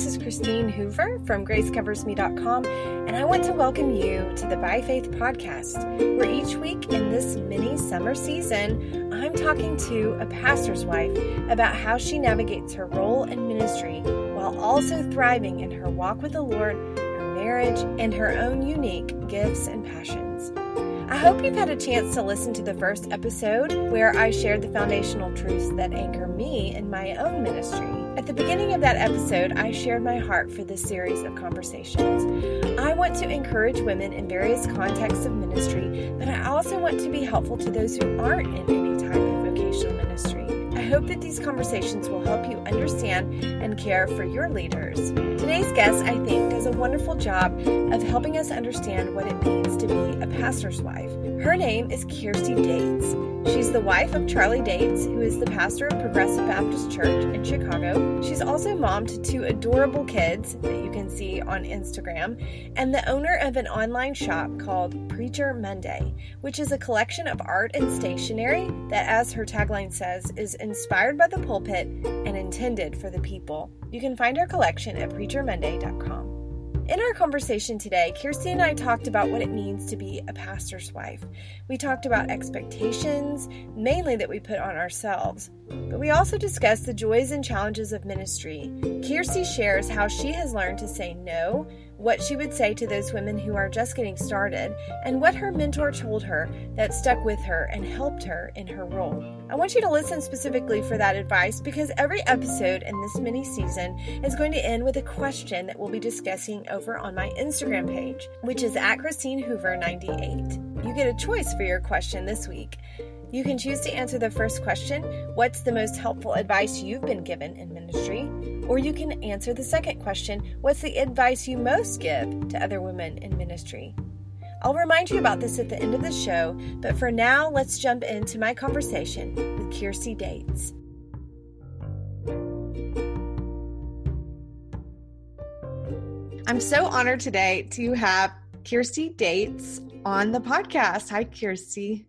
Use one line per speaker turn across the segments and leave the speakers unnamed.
This is Christine Hoover from gracecoversme.com, and I want to welcome you to the By Faith podcast, where each week in this mini summer season, I'm talking to a pastor's wife about how she navigates her role in ministry while also thriving in her walk with the Lord, her marriage, and her own unique gifts and passions. I hope you've had a chance to listen to the first episode where I shared the foundational truths that anchor me in my own ministry. At the beginning of that episode, I shared my heart for this series of conversations. I want to encourage women in various contexts of ministry, but I also want to be helpful to those who aren't in any type of vocational ministry. I hope that these conversations will help you understand and care for your leaders. Today's guest, I think, does a wonderful job of helping us understand what it means to be a pastor's wife. Her name is Kirstie Dates. She's the wife of Charlie Dates, who is the pastor of Progressive Baptist Church in Chicago. She's also mom to two adorable kids that you can see on Instagram, and the owner of an online shop called Preacher Monday, which is a collection of art and stationery that, as her tagline says, is inspired by the pulpit and intended for the people. You can find her collection at preachermonday.com. In our conversation today, Kirstie and I talked about what it means to be a pastor's wife. We talked about expectations, mainly that we put on ourselves, but we also discussed the joys and challenges of ministry. Kirstie shares how she has learned to say no, what she would say to those women who are just getting started, and what her mentor told her that stuck with her and helped her in her role. I want you to listen specifically for that advice because every episode in this mini season is going to end with a question that we'll be discussing over on my Instagram page, which is at Christine Hoover 98. You get a choice for your question this week. You can choose to answer the first question What's the most helpful advice you've been given in ministry? Or you can answer the second question What's the advice you most give to other women in ministry? I'll remind you about this at the end of the show, but for now, let's jump into my conversation with Kirstie Dates. I'm so honored today to have Kirstie Dates on the podcast. Hi, Kirstie.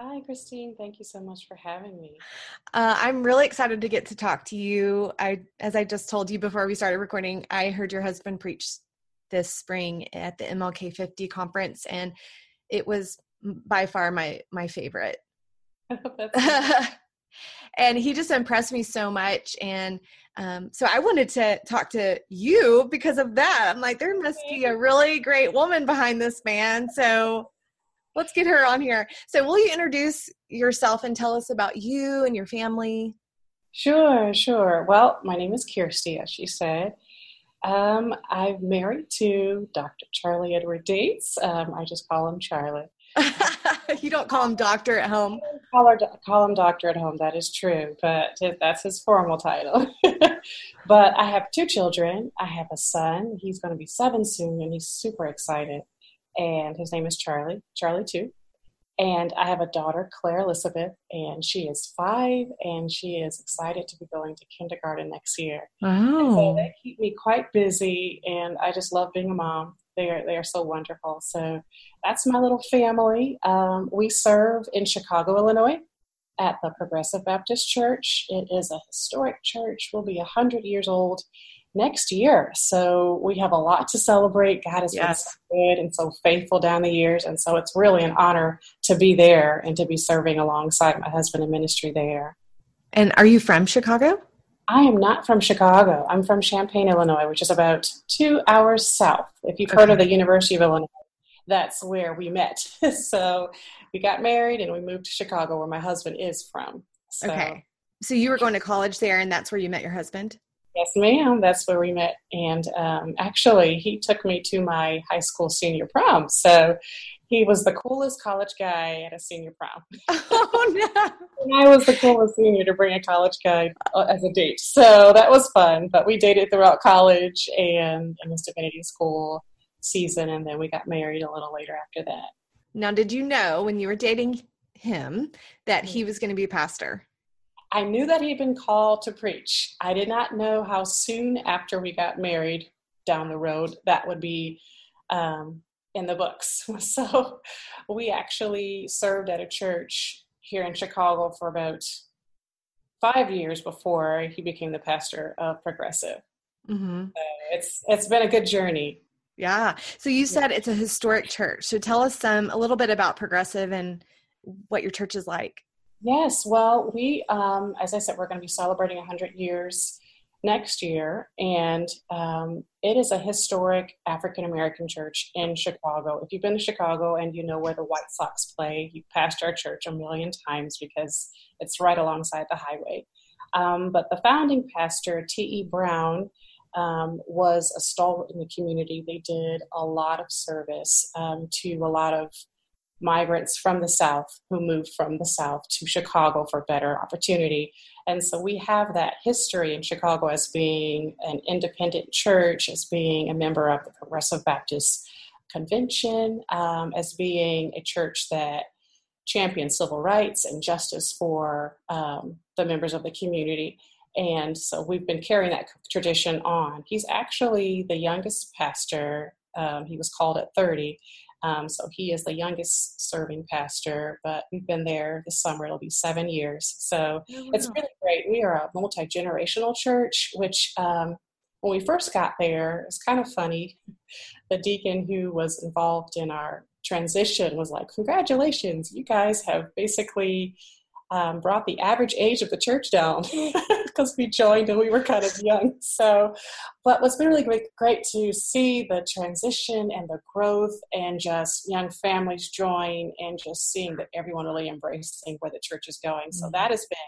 Hi, Christine. Thank you so much for having me.
Uh, I'm really excited to get to talk to you. I, as I just told you before we started recording, I heard your husband preach this spring at the MLK 50 conference, and it was by far my my favorite. and he just impressed me so much, and um, so I wanted to talk to you because of that. I'm like, there must be a really great woman behind this man. So let's get her on here. So, will you introduce yourself and tell us about you and your family?
Sure, sure. Well, my name is Kirstie, as she said. Um, I'm married to Dr. Charlie Edward Dates. Um, I just call him Charlie.
you don't call him doctor at home.
Call, her, call him doctor at home. That is true, but that's his formal title. but I have two children. I have a son. He's going to be seven soon, and he's super excited and his name is Charlie, Charlie too. And I have a daughter, Claire Elizabeth, and she is five, and she is excited to be going to kindergarten next year.
Wow!
so they keep me quite busy, and I just love being a mom. They are they are so wonderful. So that's my little family. Um, we serve in Chicago, Illinois, at the Progressive Baptist Church. It is a historic church. We'll be hundred years old next year. So we have a lot to celebrate. God has yes. been so good and so faithful down the years. And so it's really an honor to be there and to be serving alongside my husband in ministry there.
And are you from Chicago?
I am not from Chicago. I'm from Champaign, Illinois, which is about two hours south. If you've okay. heard of the University of Illinois, that's where we met. so we got married and we moved to Chicago, where my husband is from. So,
okay. So you were going to college there, and that's where you met your husband?
Yes, ma'am. That's where we met. And um, actually, he took me to my high school senior prom. So he was the coolest college guy at a senior prom.
Oh, no.
and I was the coolest senior to bring a college guy uh, as a date. So that was fun. But we dated throughout college and in his divinity school season. And then we got married a little later after that.
Now, did you know when you were dating him that he mm. was going to be a pastor?
I knew that he'd been called to preach. I did not know how soon after we got married down the road that would be um, in the books. So we actually served at a church here in Chicago for about five years before he became the pastor of Progressive. Mm-hmm. So it's it's been a good journey.
Yeah. So you said it's a historic church. So tell us some a little bit about Progressive and what your church is like.
Yes. Well, we, um, as I said, we're going to be celebrating 100 years next year, and um, it is a historic African American church in Chicago. If you've been to Chicago and you know where the White Sox play, you've passed our church a million times because it's right alongside the highway. Um, but the founding pastor, T.E. Brown, um, was a stalwart in the community. They did a lot of service um, to a lot of migrants from the South who moved from the South to Chicago for better opportunity. And so we have that history in Chicago as being an independent church, as being a member of the Progressive Baptist Convention, um, as being a church that champions civil rights and justice for um, the members of the community. And so we've been carrying that tradition on. He's actually the youngest pastor. Um, he was called at 30. Um, so he is the youngest serving pastor, but we've been there this summer. It'll be seven years. So oh, it's really great. We are a multi generational church, which um, when we first got there, it's kind of funny. The deacon who was involved in our transition was like, Congratulations, you guys have basically um, brought the average age of the church down because we joined and we were kind of young. So, but what's been really great, great to see the transition and the growth and just young families join and just seeing that everyone really embracing where the church is going. So that has been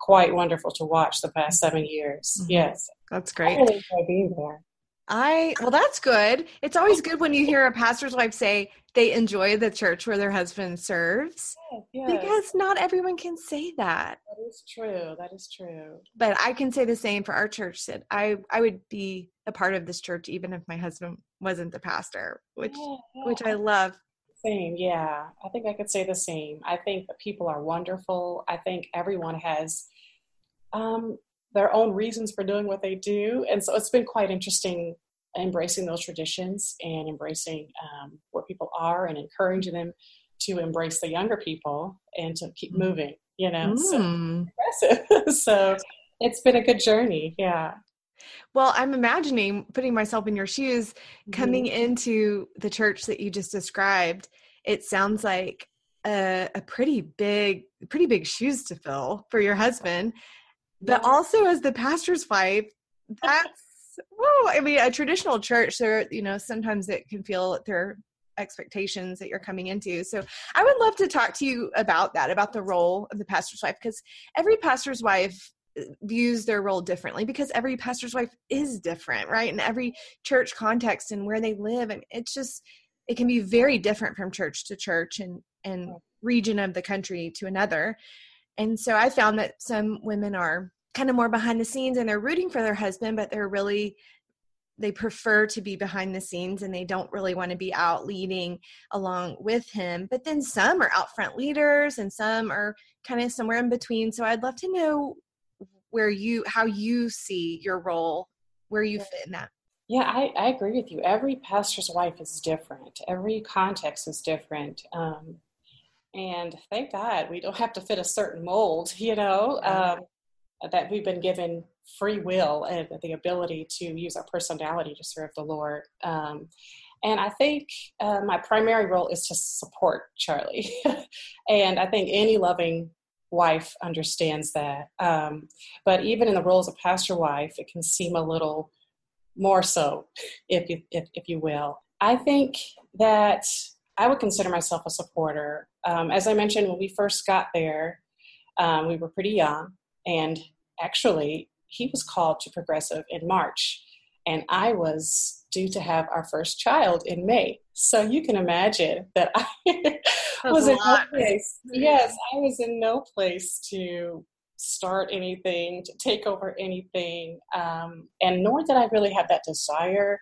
quite wonderful to watch the past seven years. Mm-hmm. Yes.
That's great.
I really enjoy being there.
I well that's good. It's always good when you hear a pastor's wife say they enjoy the church where their husband serves. Yes, yes. Because not everyone can say that.
That is true. That is true.
But I can say the same for our church that I I would be a part of this church even if my husband wasn't the pastor, which yeah, yeah. which I love.
Same, yeah. I think I could say the same. I think the people are wonderful. I think everyone has um, their own reasons for doing what they do. And so it's been quite interesting embracing those traditions and embracing um, where people are and encouraging them to embrace the younger people and to keep mm. moving, you know. Mm. So, so it's been a good journey. Yeah.
Well, I'm imagining putting myself in your shoes, mm-hmm. coming into the church that you just described. It sounds like a, a pretty big, pretty big shoes to fill for your husband but also as the pastor's wife that's whoa i mean a traditional church there you know sometimes it can feel their expectations that you're coming into. So i would love to talk to you about that about the role of the pastor's wife because every pastor's wife uh, views their role differently because every pastor's wife is different right? In every church context and where they live and it's just it can be very different from church to church and and region of the country to another and so I found that some women are kind of more behind the scenes and they're rooting for their husband, but they're really they prefer to be behind the scenes and they don't really want to be out leading along with him. But then some are out front leaders and some are kind of somewhere in between. So I'd love to know where you how you see your role, where you fit in that.
Yeah, I, I agree with you. Every pastor's wife is different. Every context is different. Um, and thank God we don't have to fit a certain mold, you know, um, that we've been given free will and the ability to use our personality to serve the Lord. Um, and I think uh, my primary role is to support Charlie. and I think any loving wife understands that. Um, but even in the roles of pastor wife, it can seem a little more so, if you, if, if you will. I think that I would consider myself a supporter. Um, as I mentioned, when we first got there, um, we were pretty young, and actually, he was called to Progressive in March, and I was due to have our first child in May. So you can imagine that I was in no place. Yes, I was in no place to start anything, to take over anything, um, and nor did I really have that desire.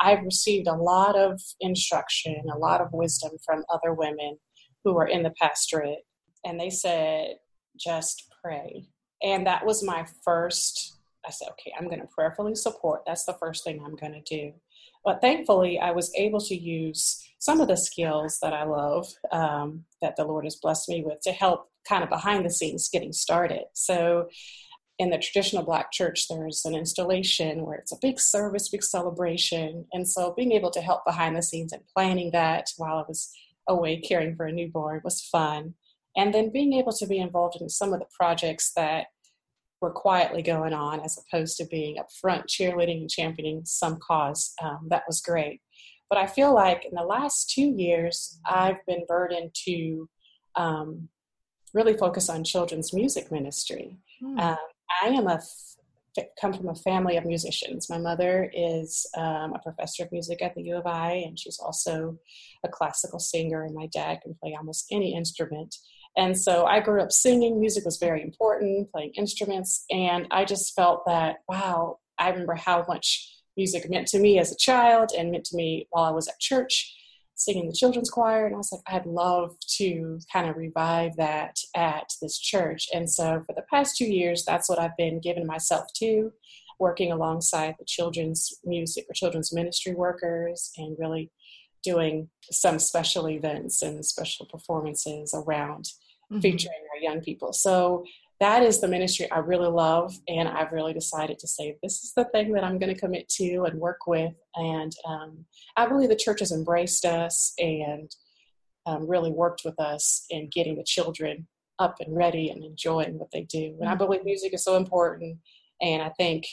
I've received a lot of instruction, a lot of wisdom from other women who are in the pastorate, and they said, just pray. And that was my first, I said, okay, I'm going to prayerfully support. That's the first thing I'm going to do. But thankfully, I was able to use some of the skills that I love um, that the Lord has blessed me with to help kind of behind the scenes getting started. So in the traditional black church there's an installation where it's a big service big celebration and so being able to help behind the scenes and planning that while i was away caring for a newborn was fun. And then being able to be involved in some of the projects that were quietly going on as opposed to being up front cheerleading and championing some cause um, that was great. But i feel like in the last two years i've been burdened to um, really focus on children's music ministry. Hmm. um, I am a come from a family of musicians. My mother is um, a professor of music at the U of I, and she's also a classical singer. And my dad can play almost any instrument. And so I grew up singing. Music was very important, playing instruments, and I just felt that wow. I remember how much music meant to me as a child and meant to me while I was at church singing the children's choir and i was like i'd love to kind of revive that at this church and so for the past two years that's what i've been giving myself to working alongside the children's music or children's ministry workers and really doing some special events and special performances around mm-hmm. featuring our young people so that is the ministry I really love, and I've really decided to say this is the thing that I'm going to commit to and work with. And um, I believe the church has embraced us and um, really worked with us in getting the children up and ready and enjoying what they do. And I mm-hmm. believe music is so important, and I think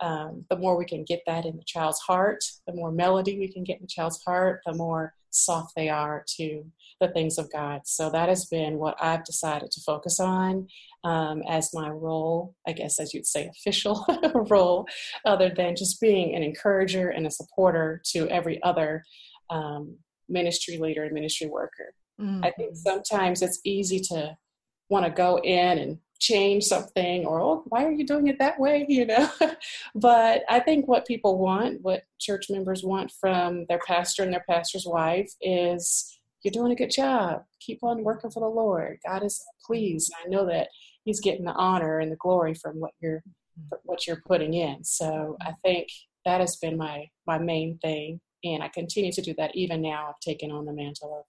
um, the more we can get that in the child's heart, the more melody we can get in the child's heart, the more soft they are to the things of God. So that has been what I've decided to focus on um, as my role, I guess, as you'd say, official role, other than just being an encourager and a supporter to every other um, ministry leader and ministry worker. Mm-hmm. I think mm-hmm. sometimes it's easy to want to go in and change something or oh why are you doing it that way? You know? But i think what people want what church members want from their pastor and their pastor's wife is you're doing a good job. Keep on working for the lord. God is pleased. I know that he's getting the honor and the glory from what you're what you're putting in. So i think that has been my my main thing and i continue to do that even now. I've taken on the mantle of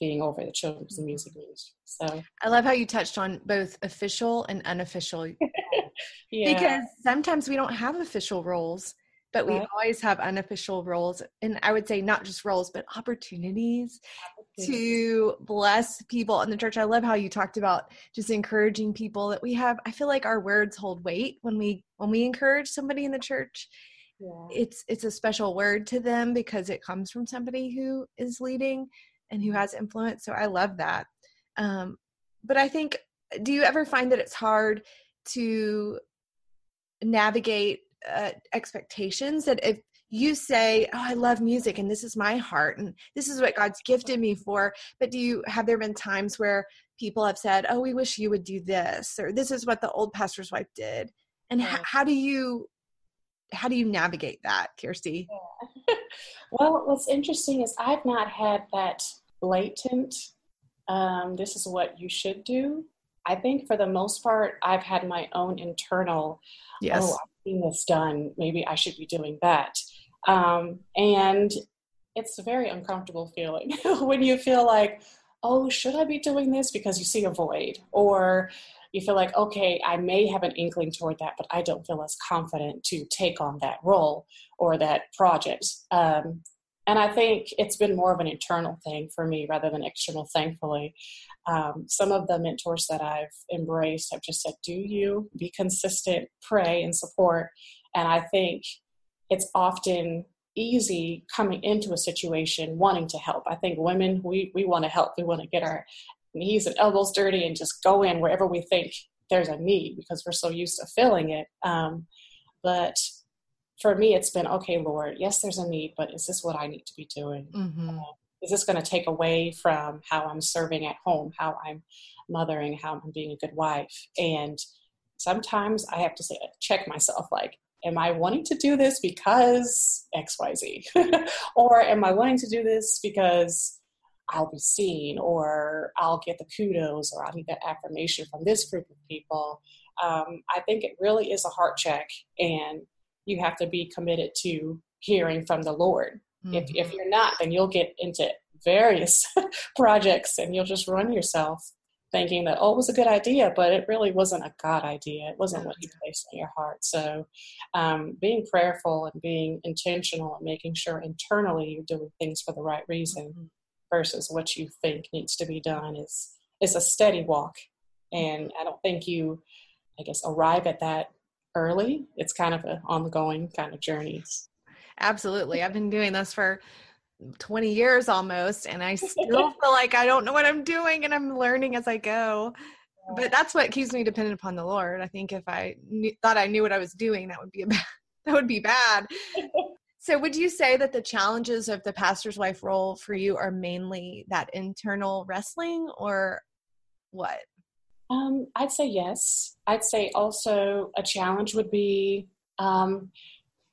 being over the children's music ministry so.
I love how you touched on both official and unofficial. Yeah. because sometimes we don't have official roles but we always have unofficial roles and i would say not just roles but opportunities to bless people in the church. I love how you talked about just encouraging people that we have. I feel like our words hold weight when we when we encourage somebody in the church. Yeah. it's it's a special word to them because it comes from somebody who is leading and who has influence so i love that um, but i think do you ever find that it's hard to navigate uh, expectations that if you say oh i love music and this is my heart and this is what god's gifted me for but do you have there been times where people have said oh we wish you would do this or this is what the old pastor's wife did and yeah. h- how do you how do you navigate that kirstie
yeah. well what's interesting is i've not had that blatant um, this is what you should do i think for the most part i've had my own internal yes. oh seen this done. Maybe I should be doing that. Um, and it's a very uncomfortable feeling when you feel like, oh, should I be doing this? Because you see a void. Or you feel like, okay, I may have an inkling toward that, but I don't feel as confident to take on that role or that project. Um, and I think it's been more of an internal thing for me rather than external, thankfully. Um, some of the mentors that I've embraced have just said, Do you be consistent, pray, and support? And I think it's often easy coming into a situation wanting to help. I think women, we, we want to help. We want to get our knees and elbows dirty and just go in wherever we think there's a need because we're so used to filling it. Um, but for me, it's been okay, Lord, yes, there's a need, but is this what I need to be doing? Mm-hmm. Uh, is this going to take away from how I'm serving at home, how I'm mothering, how I'm being a good wife? And sometimes I have to say, check myself like, am I wanting to do this because XYZ? or am I wanting to do this because I'll be seen or I'll get the kudos or I'll need that affirmation from this group of people? Um, I think it really is a heart check and you have to be committed to hearing from the Lord. Mm-hmm. If, if you're not, then you'll get into various projects and you'll just run yourself. thinking that oh it was a good idea but it really wasn't a god idea it wasn't what he placed in your heart so um, being prayerful and being intentional and making sure internally you're doing things for the right reason mm-hmm. versus what you think needs to be done is is a steady walk and i don't think you i guess arrive at that early. It's kind of an ongoing kind of journey.
Absolutely. I've been doing this for 20 years almost and i still feel like i don't know what i'm doing and i'm learning as i go. But that's what keeps me dependent upon the lord. I think if i knew, thought i knew what i was doing that would be a bad, that would be bad. So would you say that the challenges of the pastor's wife role for you are mainly that internal wrestling or what
um, i'd say yes i'd say also a challenge would be um,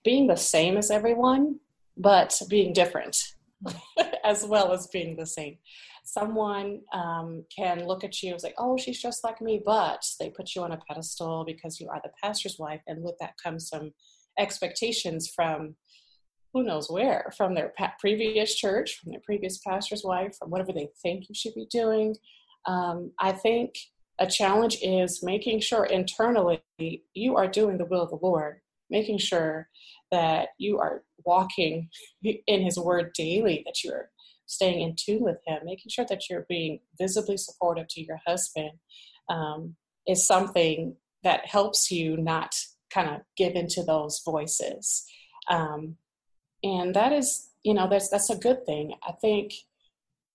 being the same as everyone but being different as well as being the same. Someone um, can look at you and say, "Oh, she's just like me," but they put you on a pedestal because you are the pastor's wife, and with that comes some expectations from who knows where, from their previous church, from their previous pastor's wife, from whatever they think you should be doing. Um, I think a challenge is making sure internally you are doing the will of the Lord, making sure that you are walking in His Word daily, that you're staying in tune with Him, making sure that you're being visibly supportive to your husband um, is something that helps you not kind of give into those voices. Um, and that is, you know, that's that's a good thing. I think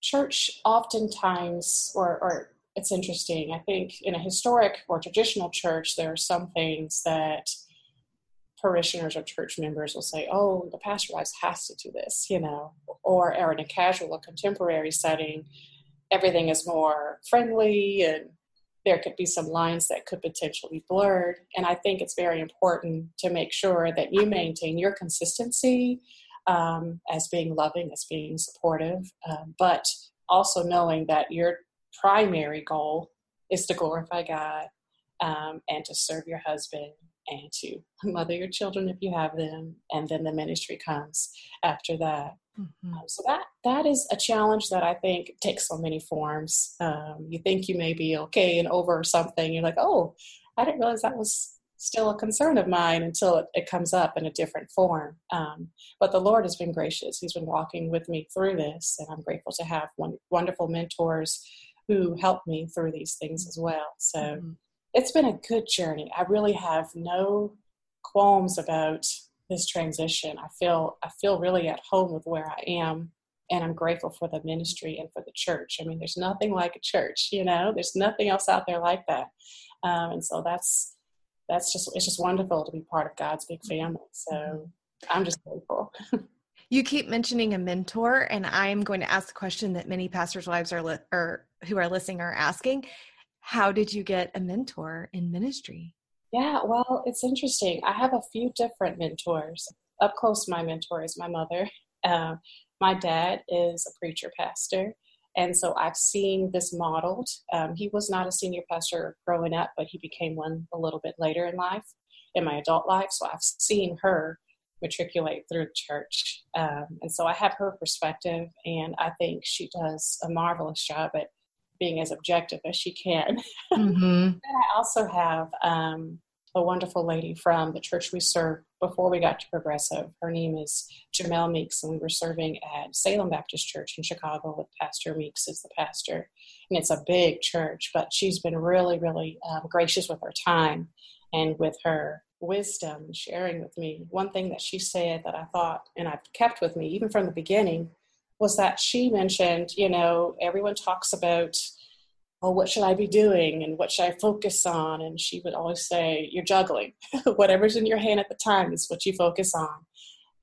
church oftentimes, or, or it's interesting. I think in a historic or traditional church, there are some things that parishioners or church members will say, "Oh, the pastor wife has to do this," you know, or, or in a casual or contemporary setting, everything is more friendly and there could be some lines that could potentially be blurred. And I think it's very important to make sure that you maintain your consistency um, as being loving, as being supportive, um, but also knowing that your primary goal is to glorify God um, and to serve your husband and to mother your children if you have them, and then the ministry comes after that. Mm-hmm. Um, so that that is a challenge that I think takes so many forms. Um, you think you may be okay and over something, you're like, oh, I didn't realize that was still a concern of mine until it, it comes up in a different form. Um, but the Lord has been gracious; He's been walking with me through this, and I'm grateful to have one, wonderful mentors who helped me through these things as well. So. Mm-hmm it's been a good journey. I really have no qualms about this transition. I feel I feel really at home with where I am and I'm grateful for the ministry and for the church. I mean, there's nothing like a church, you know. There's nothing else out there like that, um, and so that's that's just it's just wonderful to be part of God's big family. So I'm just grateful.
you keep mentioning a mentor, and I am going to ask the question that many pastors' wives are li- or who are listening are asking how did you get a mentor in ministry?
Yeah, well, it's interesting. I have a few different mentors. Up close, my mentor is my mother. Uh, my dad is a preacher pastor. And so I've seen this modeled. Um, he was not a senior pastor growing up, but he became one a little bit later in life, in my adult life. So I've seen her matriculate through the church. Um, and so I have her perspective, and I think she does a marvelous job at being as objective as she can. Mm-hmm. and I also have um, a wonderful lady from the church we served before we got to Progressive. Her name is Jamel Meeks, and we were serving at Salem Baptist Church in Chicago with Pastor Meeks as the pastor. And it's a big church, but she's been really, really um, gracious with her time and with her wisdom, sharing with me. One thing that she said that I thought, and I've kept with me even from the beginning, was that she mentioned, you know, everyone talks about, oh, what should I be doing and what should I focus on? And she would always say, you're juggling. Whatever's in your hand at the time is what you focus on.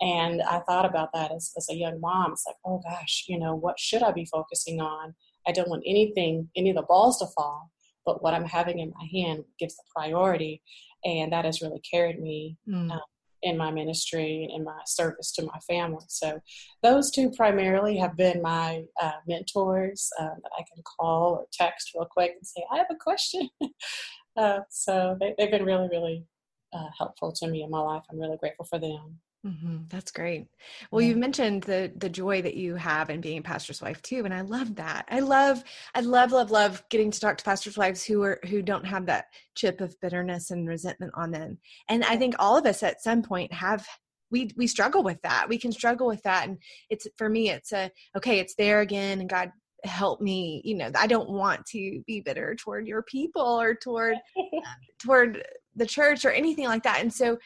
And I thought about that as, as a young mom. It's like, oh gosh, you know, what should I be focusing on? I don't want anything, any of the balls to fall, but what I'm having in my hand gives the priority. And that has really carried me mm. um, in my ministry and in my service to my family. So, those two primarily have been my uh, mentors uh, that I can call or text real quick and say, I have a question. uh, so, they, have been really, really uh, helpful to me in my life. I'm really grateful for them.
Mm-hmm. That's great. Well, yeah. you mentioned the the joy that you have in being a pastor's wife too, and I love that. I love, I love, love, love getting to talk to pastors' wives who are who don't have that chip of bitterness and resentment on them. And I think all of us at some point have we we struggle with that. We can struggle with that, and it's for me, it's a okay, it's there again, and God help me you know i don't want to be bitter toward your people or toward toward the church or anything like that and so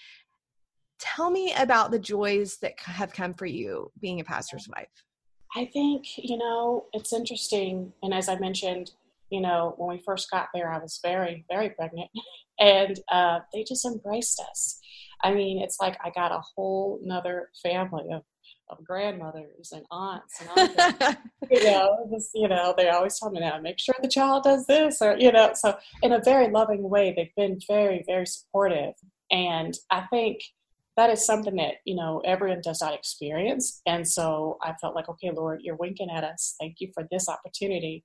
tell me about the joys that have come for you being a pastor's wife
i think you know it's interesting and as i mentioned you know when we first got there i was very very pregnant and uh, they just embraced us i mean it's like i got a whole nother family of of grandmothers and aunts and uncles. you know, just, you know, they always tell me now, make sure the child does this or, you know, so in a very loving way, they've been very, very supportive. And I think that is something that, you know, everyone does not experience. And so I felt like, okay, Lord, you're winking at us. Thank you for this opportunity.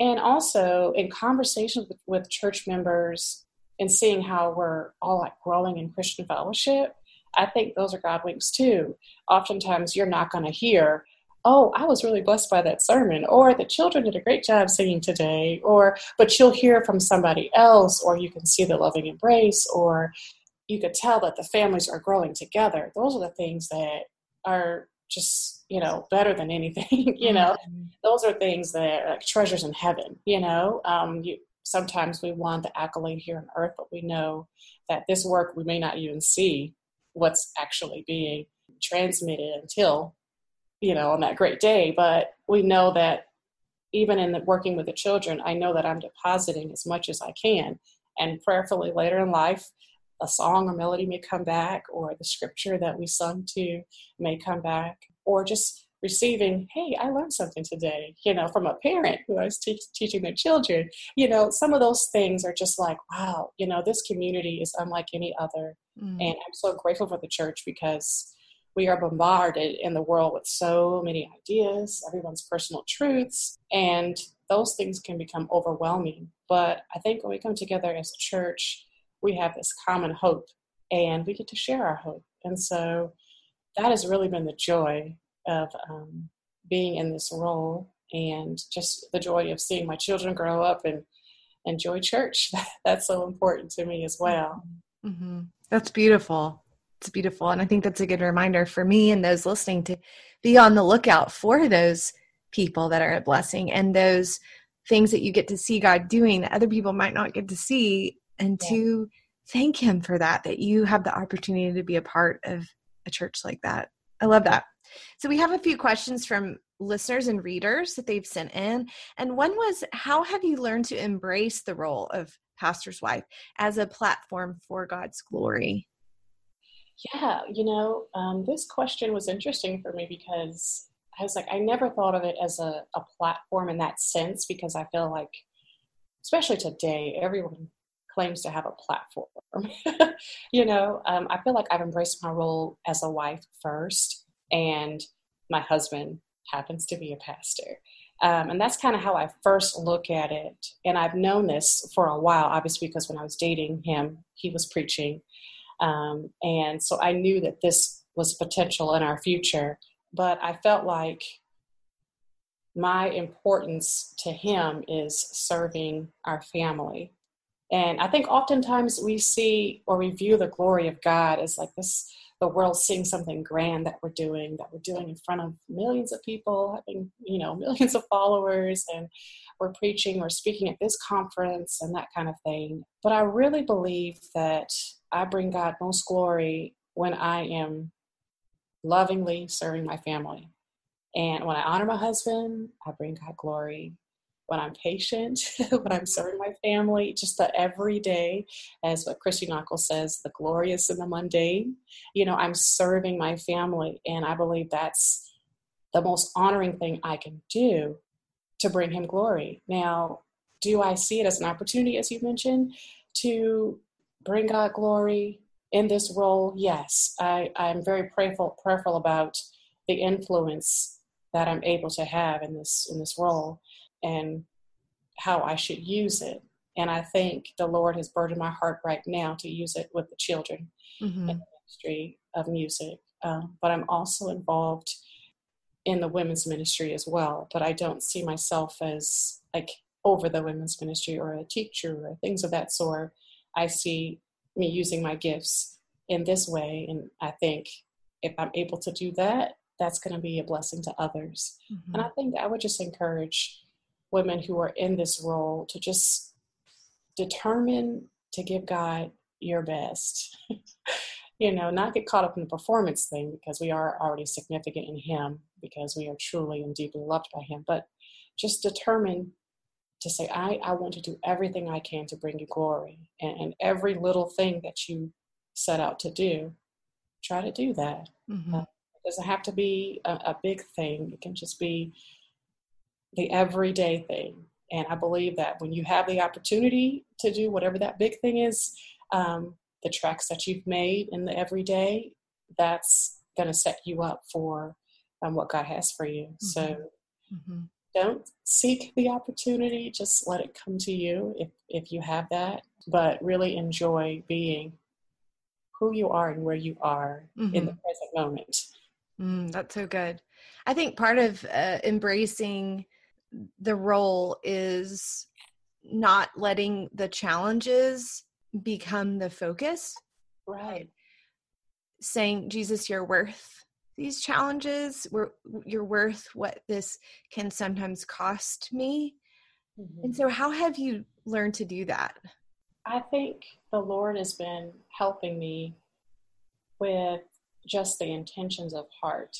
And also in conversations with, with church members and seeing how we're all like growing in Christian fellowship, I think those are God winks too. Oftentimes you're not going to hear, oh, I was really blessed by that sermon, or the children did a great job singing today, or, but you'll hear from somebody else, or you can see the loving embrace, or you could tell that the families are growing together. Those are the things that are just, you know, better than anything, you know, mm-hmm. those are things that are like treasures in heaven, you know, um, you, sometimes we want the accolade here on earth, but we know that this work we may not even see what's actually being transmitted until you know on that great day but we know that even in the, working with the children i know that i'm depositing as much as i can and prayerfully later in life a song or melody may come back or the scripture that we sung to may come back or just receiving hey i learned something today you know from a parent who i was te- teaching their children you know some of those things are just like wow you know this community is unlike any other Mm. And I'm so grateful for the church because we are bombarded in the world with so many ideas, everyone's personal truths, and those things can become overwhelming. But I think when we come together as a church, we have this common hope and we get to share our hope. And so that has really been the joy of um, being in this role and just the joy of seeing my children grow up and enjoy church. That's so important to me as well.
Mm-hmm. That's beautiful. It's beautiful. And I think that's a good reminder for me and those listening to be on the lookout for those people that are a blessing and those things that you get to see God doing that other people might not get to see and yeah. to thank him for that that you have the opportunity to be a part of a church like that. I love that. So we have a few questions from listeners and readers that they've sent in. And one was how have you learned to embrace the role of pastor's wife as a platform for God's glory?
Yeah, you know, um, this question was interesting for me because I was like, I never thought of it as a, a platform in that sense because I feel like, especially today, everyone claims to have a platform. you know, um, I feel like I've embraced my role as a wife first, and my husband happens to be a pastor. Um, and that's kind of how I first look at it. And I've known this for a while, obviously, because when I was dating him, he was preaching. Um, and so I knew that this was potential in our future. But I felt like my importance to him is serving our family. And I think oftentimes we see or we view the glory of God as like this the world seeing something grand that we're doing, that we're doing in front of millions of people, having, you know, millions of followers, and we're preaching, we're speaking at this conference and that kind of thing. But I really believe that I bring God most glory when I am lovingly serving my family. And when I honor my husband, I bring God glory when I'm patient, when I'm serving my family, just the everyday, as what Christy Nockels says, the glorious and the mundane. You know, I'm serving my family, and I believe that's the most honoring thing I can do to bring Him glory. Now, do I see it as an opportunity, as you mentioned, to bring God glory in this role? Yes, I, I'm very prayerful, prayerful about the influence that I'm able to have in this in this role and how I should use it. And I think the Lord has burdened my heart right now to use it with the children mm-hmm. in the ministry of music. um, but I'm also involved in the women's ministry as well. But I don't see myself as like over the women's ministry or a teacher or things of that sort. I see me using my gifts in this way, and I think if I'm able to do that, that's going to be a blessing to others. Mm-hmm. And I think I would just encourage women who are in this role to just determine to give God your best. you know, not get caught up in the performance thing because we are already significant in Him because we are truly and deeply loved by Him, but just determine to say, I, I want to do everything I can to bring you glory. And, and every little thing that you set out to do, try to do that. Mm-hmm. Uh, it doesn't have to be a, a big thing, it can just be the everyday thing. And I believe that when you have the opportunity to do whatever that big thing is, um, the tracks that you've made in the everyday, that's going to set you up for um, what God has for you. Mm-hmm. So mm-hmm. don't seek the opportunity, just let it come to you if, if you have that, but really enjoy being who you are and where you are mm-hmm. in the mm-hmm. present moment.
Mm, that's so good. I think part of uh, embracing the role is not letting the challenges become the focus.
Right.
Saying, Jesus, you're worth these challenges. We're, you're worth what this can sometimes cost me. Mm-hmm. And so, how have you learned to do that?
I think the Lord has been helping me with just the intentions of heart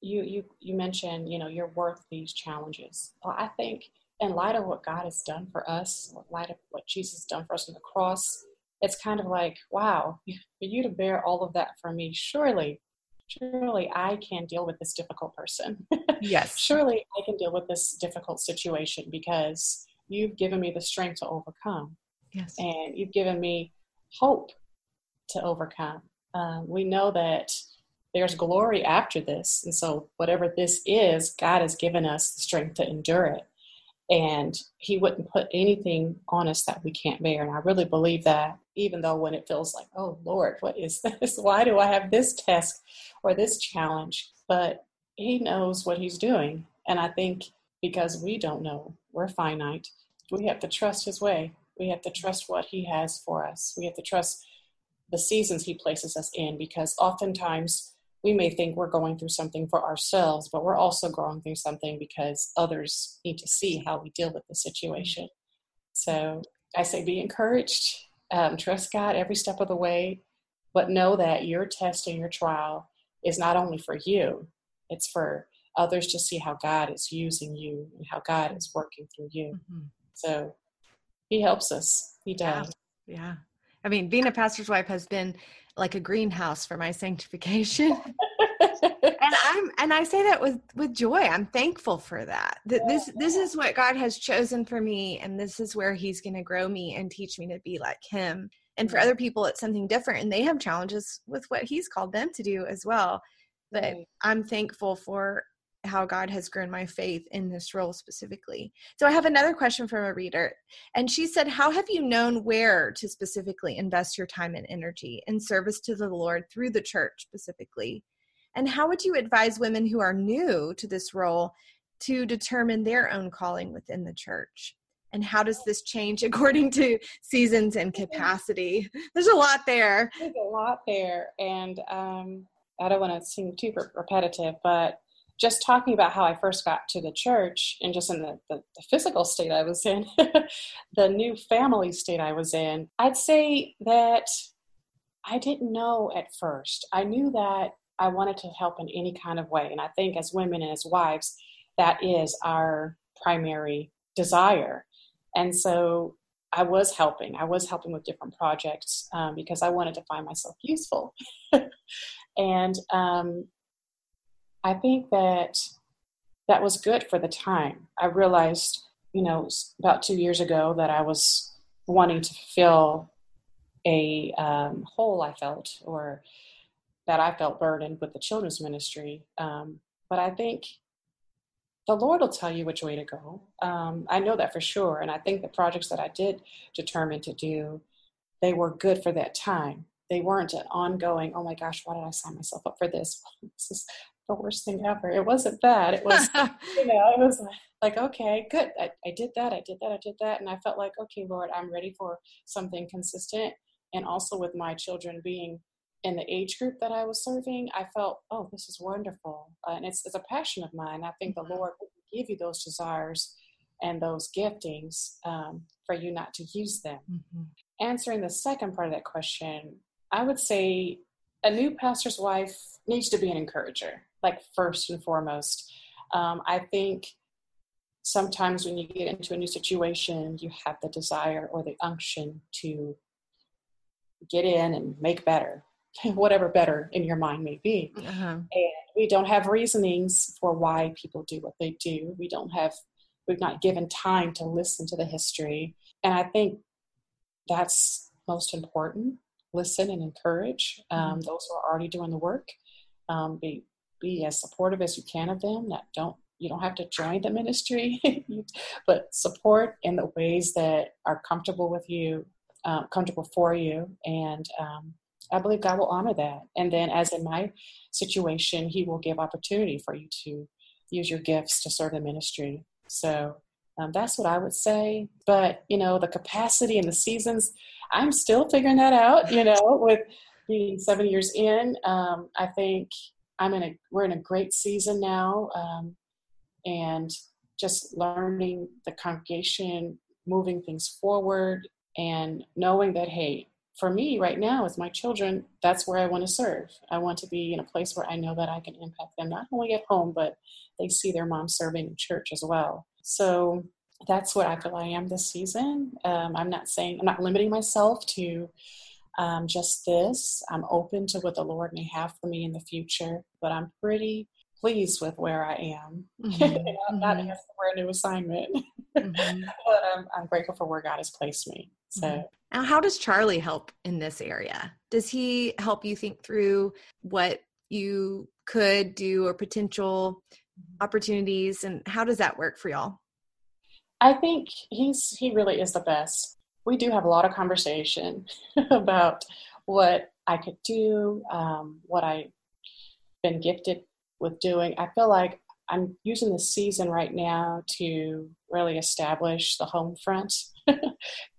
you you you mentioned you know you're worth these challenges. Well, i think in light of what god has done for us in light of what jesus done for us on the cross it's kind of like wow for you to bear all of that for me surely surely i can deal with this difficult person.
Yes.
Surely i can deal with this difficult situation because you've given me the strength to overcome.
Yes.
And you've given me hope to overcome. Um, we know that there's glory after this. And so, whatever this is, God has given us the strength to endure it. And He wouldn't put anything on us that we can't bear. And I really believe that, even though when it feels like, oh Lord, what is this? Why do I have this task or this challenge? But He knows what He's doing. And I think because we don't know, we're finite, we have to trust His way. We have to trust what He has for us. We have to trust the seasons He places us in because oftentimes we may think we're going through something for ourselves, but we're also going through something because others need to see how we deal with the situation. So I say be encouraged, um, trust God every step of the way, but know that your test and your trial is not only for you, it's for others to see how God is using you and how God is working through you. Mm-hmm. So he helps us. He does.
Yeah. yeah. I mean, being a pastor's wife has been like a greenhouse for my sanctification. and I'm and I say that with with joy. I'm thankful for that. That this this is what God has chosen for me and this is where he's going to grow me and teach me to be like him. And for mm. other people it's something different and they have challenges with what he's called them to do as well. But mm. I'm thankful for how God has grown my faith in this role specifically. So I have another question from a reader, and she said, How have you known where to specifically invest your time and energy in service to the Lord through the church specifically? And how would you advise women who are new to this role to determine their own calling within the church? And how does this change according to seasons and capacity? There's a lot there.
There's a lot there. And um, I don't want to seem too repetitive, but just talking about how I first got to the church and just in the, the, the physical state I was in, the new family state I was in, I'd say that I didn't know at first. I knew that I wanted to help in any kind of way. And I think as women and as wives, that is our primary desire. And so I was helping. I was helping with different projects um, because I wanted to find myself useful. and um, I think that that was good for the time. I realized, you know, about two years ago that I was wanting to fill a um, hole I felt, or that I felt burdened with the children's ministry. Um, but I think the Lord will tell you which way to go. Um, I know that for sure. And I think the projects that I did determine to do, they were good for that time. they weren't an ongoing, oh my gosh, why did I sign myself up for this? this is the worst thing ever. It wasn't that. It was, you know, it was like, okay, good. I, I did that. I did that. I did that. And I felt like, okay, Lord, I'm ready for something consistent. And also with my children being in the age group that I was serving, I felt, oh, this is wonderful. Uh, and it's, it's a passion of mine. I think mm-hmm. the Lord will give you those desires and those giftings um, for you not to use them. Mm-hmm. Answering the second part of that question, I would say a new pastor's wife needs to be an encourager, like first and foremost. Um, I think sometimes when you get into a new situation, you have the desire or the unction to get in and make better, whatever better in your mind may be. Uh-huh. And we don't have reasonings for why people do what they do. We don't have, we've not given time to listen to the history. And I think that's most important. Listen and encourage um, mm-hmm. those who are already doing the work. Um, be be as supportive as you can of them. That don't you don't have to join the ministry, but support in the ways that are comfortable with you, um, comfortable for you, and um, I believe God will honor that. And then, as in my situation, He will give opportunity for you to use your gifts to serve the ministry. So um, that's what I would say. But you know, the capacity and the seasons, I'm still figuring that out. You know, with being seven years in, um, I think I'm in a we're in a great season now, um, and just learning the congregation, moving things forward, and knowing that hey, for me right now with my children, that's where I want to serve. I want to be in a place where I know that I can impact them not only at home, but they see their mom serving in church as well. So that's what I feel I am this season. Um, I'm not saying, I'm not limiting myself to um, just this. I'm open to what the Lord may have for me in the future, but I'm pretty pleased with where I am. Mm-hmm. I'm not mm-hmm. asking for a new assignment, mm-hmm. but I'm, I'm, grateful for where God has placed me. So, mm-hmm.
now how does Charlie help in this area? Does he help you think through what you could do or potential mm-hmm. opportunities, and how does that work for y'all?
I think he's he really is the best. We do have a lot of conversation about what I could do, um, what I've been gifted with doing. I feel like I'm using the season right now to really establish the home front,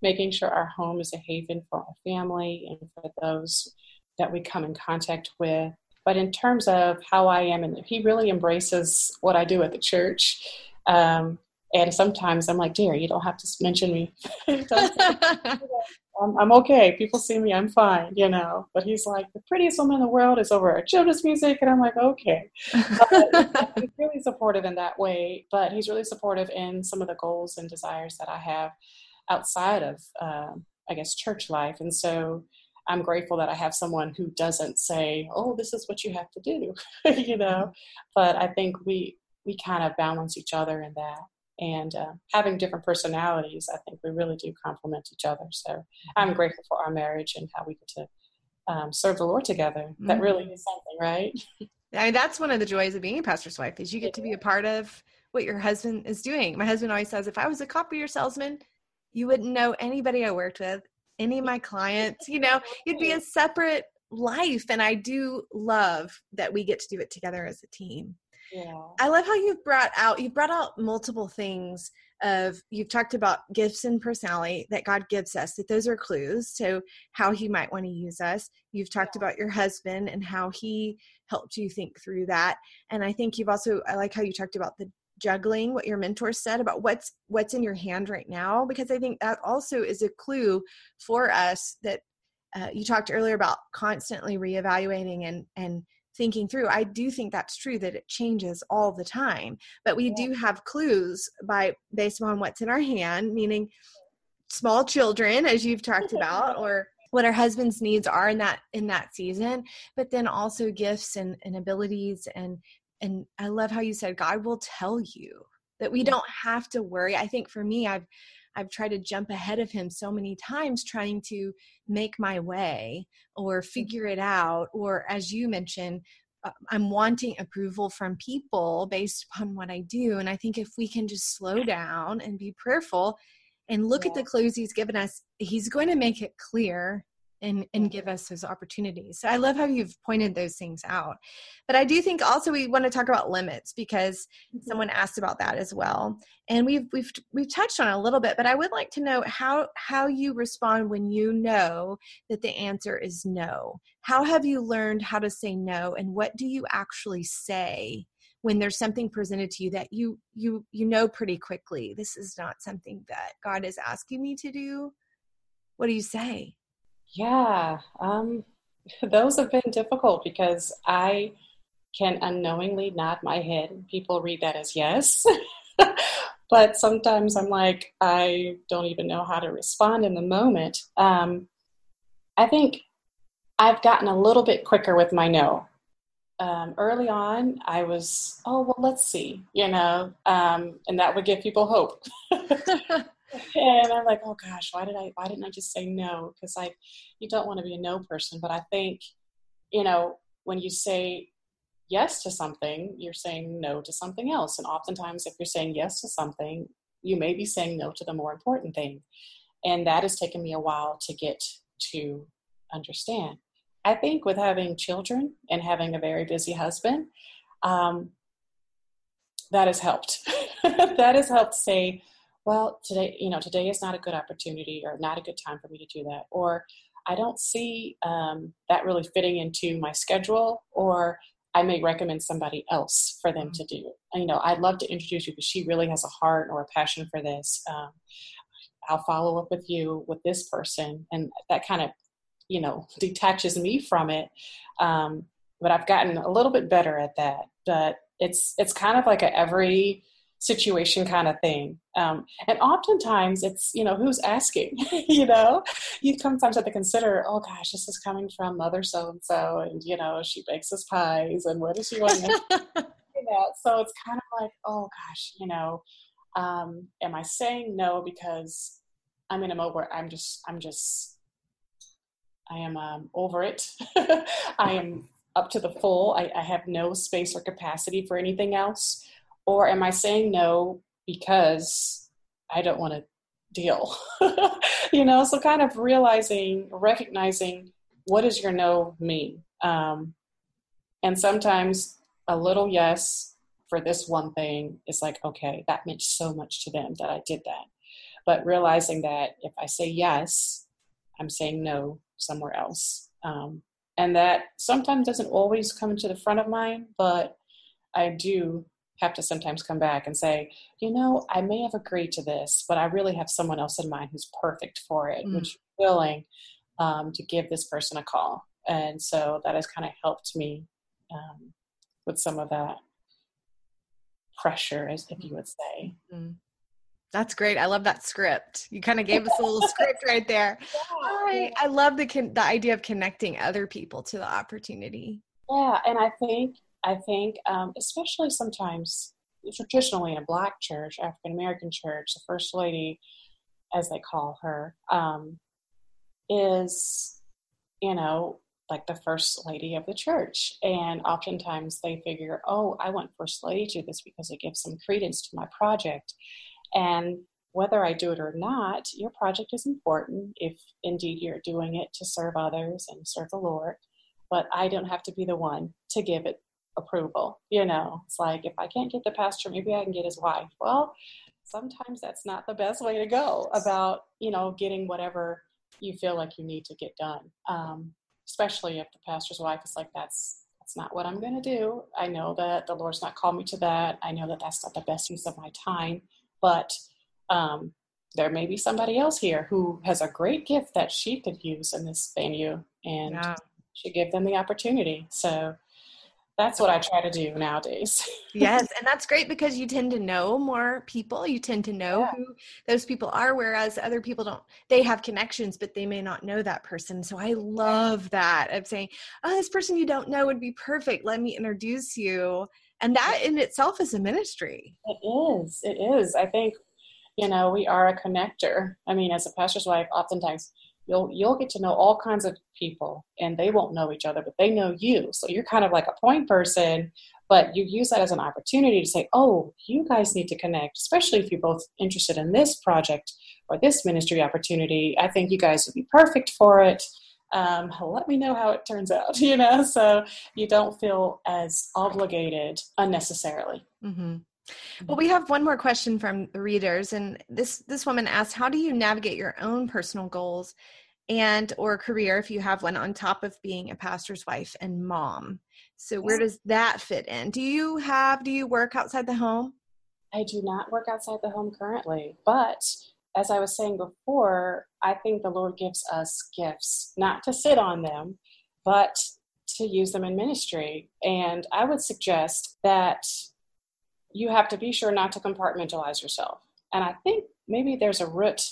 making sure our home is a haven for our family and for those that we come in contact with. But in terms of how I am, and he really embraces what I do at the church. Um, and sometimes I'm like, dear, you don't have to mention me. I'm, I'm, okay. People see me, I'm fine, you know. But he's like, the prettiest woman in the world is over at children's music. And I'm like, okay. Uh, he's really supportive in that way, but he's really supportive in some of the goals and desires that I have outside of, uh, I guess, church life. And so I'm grateful that I have someone who doesn't say, oh, this is what you have to do, you know. But I think we, we kind of balance each other in that and uh, having different personalities, I think we really do complement each other. So I'm mm-hmm. grateful for our marriage and how we get to um, serve the Lord together. That mm-hmm. really is something, right?
I mean, that's one of the joys of being a pastor's wife is you get to be a part of what your husband is doing. My husband always says, if I was a copier salesman, you wouldn't know anybody I worked with, any of my clients. You know, you'd be a separate life. And I do love that we get to do it together as a team.
Yeah.
I love how you've brought out you've brought out multiple things of you've talked about gifts and personality that God gives us that those are clues to how he might want to use us. You've talked yeah. about your husband and how he helped you think through that. And I think you've also I like how you talked about the juggling what your mentor said about what's what's in your hand right now because I think that also is a clue for us that uh, you talked earlier about constantly reevaluating and and thinking through i do think that's true that it changes all the time but we yeah. do have clues by based on what's in our hand meaning small children as you've talked about or what our husband's needs are in that in that season but then also gifts and, and abilities and and i love how you said god will tell you that we don't have to worry i think for me i've I've tried to jump ahead of him so many times trying to make my way or mm-hmm. figure it out. Or, as you mentioned, uh, I'm wanting approval from people based upon what I do. And I think if we can just slow down and be prayerful and look yeah. at the clues he's given us, he's going to make it clear and and give us those opportunities. So i love how you've pointed those things out. But i do think also we want to talk about limits because mm-hmm. someone asked about that as well. And we've we've we've touched on it a little bit but i would like to know how how you respond when you know that the answer is no. How have you learned how to say no and what do you actually say when there's something presented to you that you you you know pretty quickly this is not something that god is asking me to do what do you say
yeah, um, those have been difficult because I can unknowingly nod my head. People read that as yes. but sometimes I'm like, I don't even know how to respond in the moment. Um, I think I've gotten a little bit quicker with my no. Um, early on, I was, oh, well, let's see, you know, um, and that would give people hope. and I'm like, oh gosh, why did I? Why didn't I just say no? Because I, you don't want to be a no person. But I think, you know, when you say yes to something, you're saying no to something else. And oftentimes, if you're saying yes to something, you may be saying no to the more important thing. And that has taken me a while to get to understand. I think with having children and having a very busy husband, um, that has helped. that has helped say, well, today, you know, today is not a good opportunity or not a good time for me to do that. Or I don't see um, that really fitting into my schedule, or I may recommend somebody else for them to do. And, you know, I'd love to introduce you because she really has a heart or a passion for this. Um, I'll follow up with you with this person, and that kind of, you know, detaches me from it. Um, but I've gotten a little bit better at that. But it's it's kind of like a every situation kind of thing. Um, and oftentimes it's, you know, who's asking, you know, you sometimes have to consider, oh gosh, this is coming from mother so-and-so and, you know, she bakes us pies and what does she want to, you know, so it's kind of like, oh gosh, you know, um, am I saying no because I'm in a mode where I'm just, I'm just, I am um, over it. I am up to the full. I, I have no space or capacity for anything else or am I saying no because I don't want to deal? you know, so kind of realizing, recognizing what does your no mean? Um, and sometimes a little yes for this one thing is like, okay, that meant so much to them that I did that. But realizing that if I say yes, I'm saying no somewhere else. Um, and that sometimes doesn't always come to the front of mind, but I do have to sometimes come back and say, you know, I may have agreed to this, but I really have someone else in mind who's perfect for it, mm. which willing um, to give this person a call. And so that has kind of helped me um, with some of that pressure, as if you would say.
Mm. That's great. I love that script. You kind of gave us a little script right there. Yeah, I, I love the con- the idea of connecting other people to the opportunity.
Yeah, and I think I think, um, especially sometimes traditionally in a black church, African American church, the first lady, as they call her, um, is, you know, like the first lady of the church. And oftentimes they figure, oh, I want first lady to do this because it gives some credence to my project. And whether I do it or not, your project is important if indeed you're doing it to serve others and serve the Lord. But I don't have to be the one to give it approval. You know, it's like if I can't get the pastor, maybe I can get his wife. Well, sometimes that's not the best way to go about, you know, getting whatever you feel like you need to get done. Um, especially if the pastor's wife is like, that's that's not what I'm going to do. I know that the Lord's not called me to that. I know that that's not the best use of my time, but um, there may be somebody else here who has a great gift that she could use in this venue, and yeah. should give them the opportunity. So that's what I try to do nowadays.
yes, and that's great because you tend to know more people. You tend to know yeah. who those people are, whereas other people don't. They have connections, but they may not know that person. So I love that of saying, "Oh, this person you don't know would be perfect. Let me introduce you." And that in itself is a ministry.
It is. It is. I think you know we are a connector. I mean, as a pastor's wife, oftentimes you'll you'll get to know all kinds of people and they won't know each other but they know you so you're kind of like a point person but you use that as an opportunity to say oh you guys need to connect especially if you're both interested in this project or this ministry opportunity i think you guys would be perfect for it um, let me know how it turns out, you know, so you don't feel as obligated unnecessarily.
Mm-hmm. Well, we have one more question from the readers, and this this woman asked, "How do you navigate your own personal goals and or career if you have one on top of being a pastor's wife and mom?" So, where does that fit in? Do you have do you work outside the home?
I do not work outside the home currently, but as I was saying before, I think the Lord gives us gifts, not to sit on them, but to use them in ministry. And I would suggest that you have to be sure not to compartmentalize yourself. And I think maybe there's a root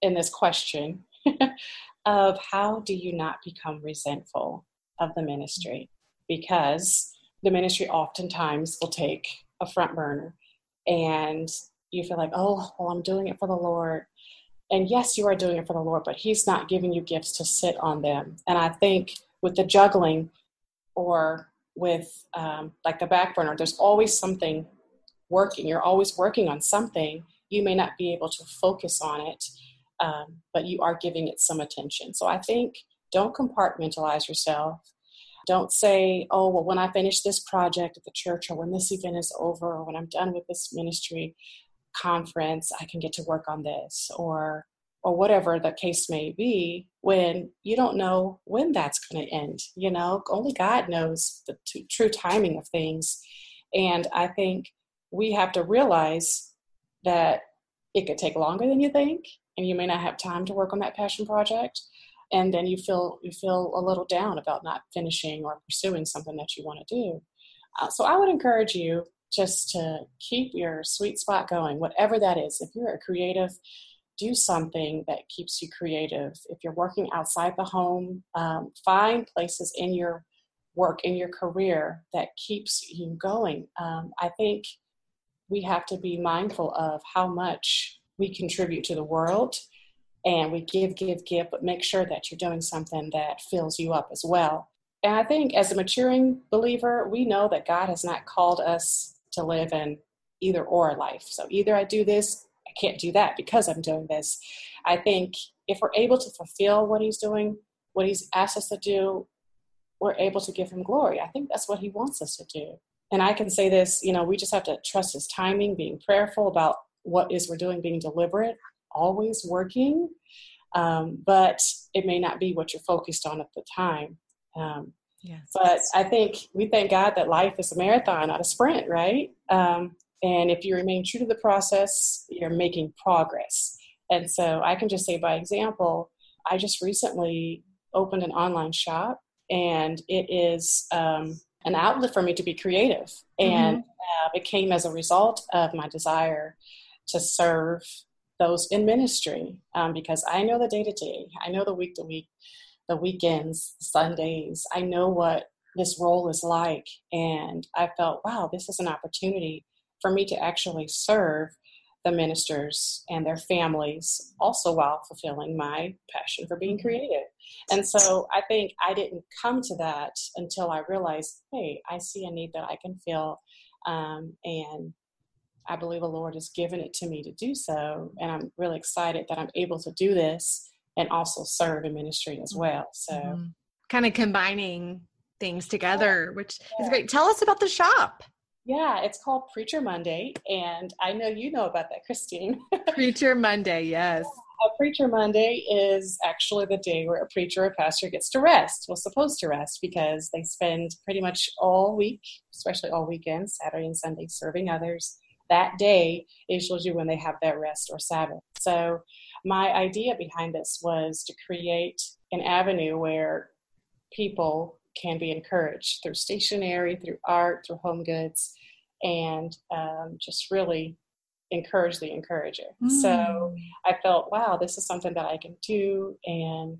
in this question of how do you not become resentful of the ministry? Because the ministry oftentimes will take a front burner and you feel like, oh, well, I'm doing it for the Lord. And yes, you are doing it for the Lord, but He's not giving you gifts to sit on them. And I think with the juggling or with um, like the back burner, there's always something working. You're always working on something. You may not be able to focus on it, um, but you are giving it some attention. So I think don't compartmentalize yourself. Don't say, oh, well, when I finish this project at the church or when this event is over or when I'm done with this ministry, conference i can get to work on this or or whatever the case may be when you don't know when that's going to end you know? Only god knows the t- true timing of things. And i think we have to realize that it could take longer than you think and you may not have time to work on that passion project and then you feel you feel a little down about not finishing or pursuing something that you want to do. Uh, so i would encourage you just to keep your sweet spot going, whatever that is. If you're a creative, do something that keeps you creative. If you're working outside the home, um, find places in your work, in your career that keeps you going. Um, I think we have to be mindful of how much we contribute to the world and we give, give, give, but make sure that you're doing something that fills you up as well. And I think as a maturing believer, we know that God has not called us to live in either or life. So either I do this, I can't do that because I'm doing this. I think if we're able to fulfill what he's doing, what he's asked us to do, we're able to give him glory. I think that's what he wants us to do. And I can say this, you know, we just have to trust his timing, being prayerful about what is we're doing, being deliberate, always working. Um, but it may not be what you're focused on at the time. Um, Yes. But I think we thank God that life is a marathon, not a sprint, right? Um, and if you remain true to the process, you're making progress. And so I can just say, by example, I just recently opened an online shop, and it is um, an outlet for me to be creative. And mm-hmm. uh, it came as a result of my desire to serve those in ministry um, because I know the day to day, I know the week to week the weekends, Sundays. I know what this role is like. And I felt, wow, this is an opportunity for me to actually serve the ministers and their families, also while fulfilling my passion for being creative. And so I think I didn't come to that until I realized, hey, I see a need that I can fill. Um, and I believe the Lord has given it to me to do so. And I'm really excited that I'm able to do this and also serve in ministry as well. So, mm-hmm.
kind of combining things together, yeah. which yeah. is great. Tell us about the shop.
Yeah, it's called Preacher Monday, and I know you know about that, Christine.
Preacher Monday, yes.
A Preacher Monday is actually the day where a preacher or pastor gets to rest, Well, supposed to rest, because they spend pretty much all week, especially all weekend, Saturday and Sunday, serving others. That day is usually when they have their rest or Sabbath. So my idea behind this was to create an avenue where people can be encouraged through stationery, through art, through home goods, and um, just really encourage the encourager. Mm. So I felt, wow, this is something that I can do, and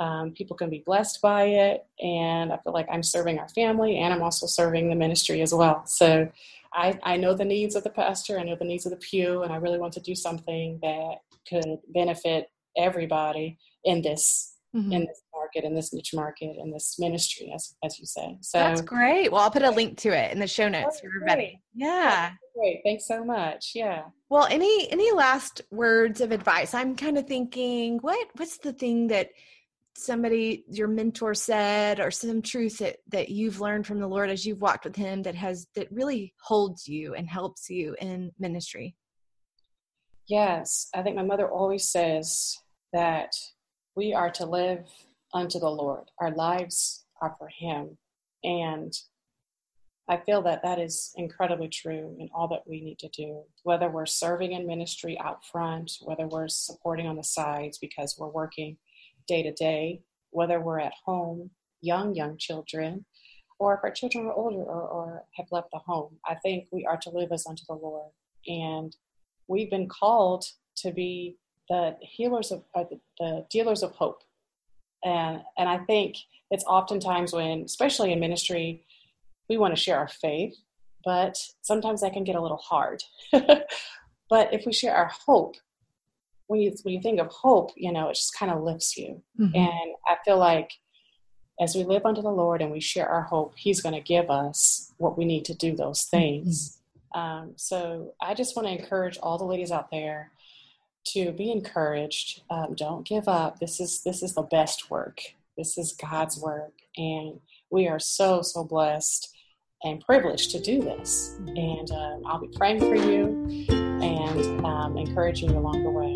um, people can be blessed by it. And I feel like I'm serving our family, and I'm also serving the ministry as well. So I, I know the needs of the pastor, I know the needs of the pew, and I really want to do something that could benefit everybody in this mm-hmm. in this market, in this niche market, in this ministry, as as you say.
So that's great. Well, I'll put a link to it in the show notes for everybody. Yeah.
Great. Thanks so much. Yeah.
Well, any any last words of advice? I'm kind of thinking, what what's the thing that somebody your mentor said or some truth that that you've learned from the lord as you've walked with him that has that really holds you and helps you in ministry
yes i think my mother always says that we are to live unto the lord our lives are for him and I feel that that is incredibly true in all that we need to do, whether we're serving in ministry out front, whether we're supporting on the sides because we're working day to day, whether we're at home, young, young children, or if our children are older or, or have left the home. I think we are to live as unto the Lord. And we've been called to be the healers of uh, the, the dealers of hope. And, and I think it's oftentimes when, especially in ministry, we want to share our faith, but sometimes that can get a little hard. but if we share our hope, when you when you think of hope, you know, it just kind of lifts you. Mm-hmm. And I feel like as we live under the Lord and we share our hope, He's going to give us what we need to do those things. Mm-hmm. Um, so I just want to encourage all the ladies out there to be encouraged. Um, don't give up. This is this is the best work. This is God's work, and we are so so blessed and privileged to do this. And um, I'll be praying for you and um, encouraging you along the way.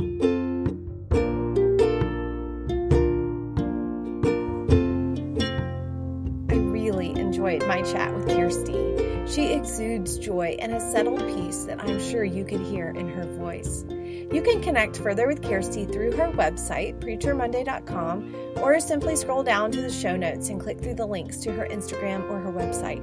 I really enjoyed my chat with Kirstie. She exudes joy and a settled peace that I'm sure you could hear in her voice. You can connect further with Kirstie through her website, preachermonday.com, or simply scroll down to the show notes and click through the links to her Instagram or her website.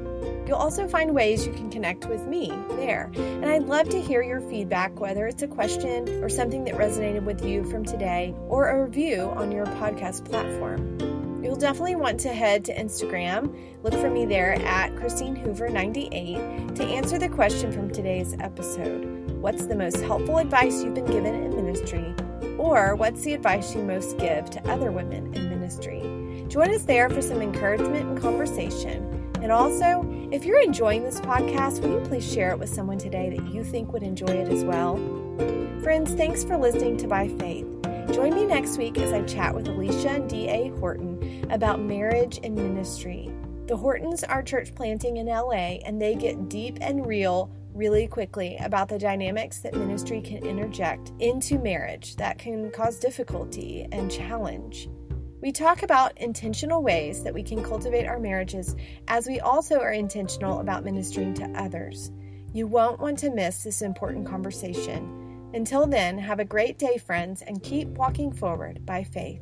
You'll also find ways you can connect with me there. And I'd love to hear your feedback, whether it's a question or something that resonated with you from today, or a review on your podcast platform. You'll definitely want to head to Instagram, look for me there at Christine Hoover 98 to answer the question from today's episode. What's the most helpful advice you've been given in ministry? Or what's the advice you most give to other women in ministry? Join us there for some encouragement and conversation. And also, if you're enjoying this podcast, will you please share it with someone today that you think would enjoy it as well? Friends, thanks for listening to By Faith. Join me next week as I chat with Alicia and D.A. Horton about marriage and ministry. The Hortons are church planting in LA, and they get deep and real really quickly about the dynamics that ministry can interject into marriage that can cause difficulty and challenge. We talk about intentional ways that we can cultivate our marriages as we also are intentional about ministering to others. You won't want to miss this important conversation. Until then, have a great day, friends, and keep walking forward by faith.